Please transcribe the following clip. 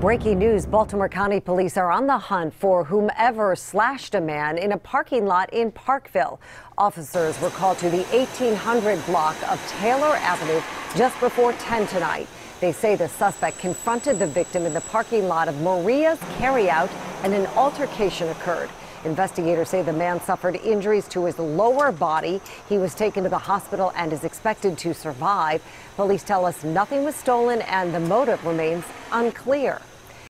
Breaking news Baltimore County police are on the hunt for whomever slashed a man in a parking lot in Parkville. Officers were called to the 1800 block of Taylor Avenue just before 10 tonight. They say the suspect confronted the victim in the parking lot of Maria's Carryout and an altercation occurred. Investigators say the man suffered injuries to his lower body. He was taken to the hospital and is expected to survive. Police tell us nothing was stolen and the motive remains unclear.